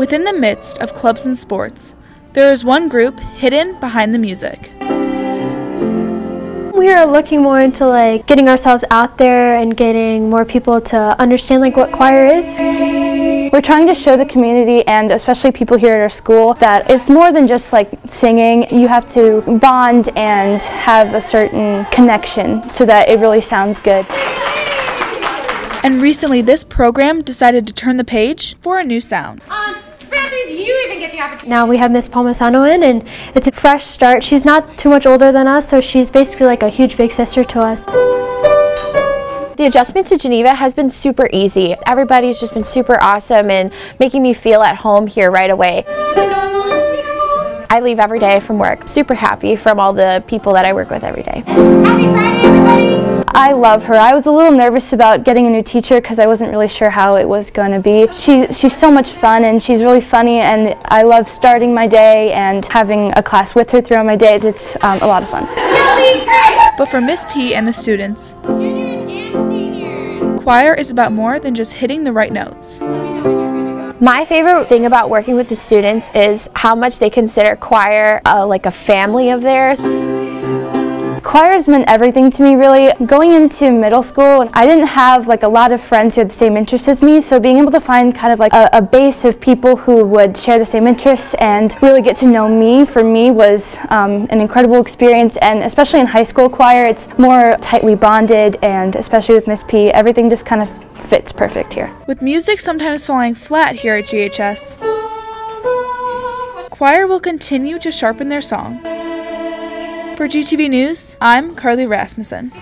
Within the midst of clubs and sports, there is one group hidden behind the music. We are looking more into like getting ourselves out there and getting more people to understand like what choir is. We're trying to show the community and especially people here at our school that it's more than just like singing. You have to bond and have a certain connection so that it really sounds good. And recently, this program decided to turn the page for a new sound. Um, Panthers, you even get the opportunity. Now we have Miss Palmasano in and it's a fresh start. She's not too much older than us, so she's basically like a huge big sister to us. The adjustment to Geneva has been super easy. Everybody's just been super awesome and making me feel at home here right away. I leave every day from work super happy from all the people that I work with every day. Happy Friday, everybody! I love her. I was a little nervous about getting a new teacher because I wasn't really sure how it was going to be. She, she's so much fun and she's really funny and I love starting my day and having a class with her throughout my day. It's um, a lot of fun. But for Miss P and the students, Juniors and seniors. choir is about more than just hitting the right notes. Let me know when you're good to go. My favorite thing about working with the students is how much they consider choir uh, like a family of theirs. Choir has meant everything to me really. Going into middle school, I didn't have like a lot of friends who had the same interests as me, so being able to find kind of like a, a base of people who would share the same interests and really get to know me for me was um, an incredible experience and especially in high school choir, it's more tightly bonded and especially with Miss P, everything just kind of fits perfect here. With music sometimes falling flat here at GHS, choir will continue to sharpen their song. For GTV News, I'm Carly Rasmussen.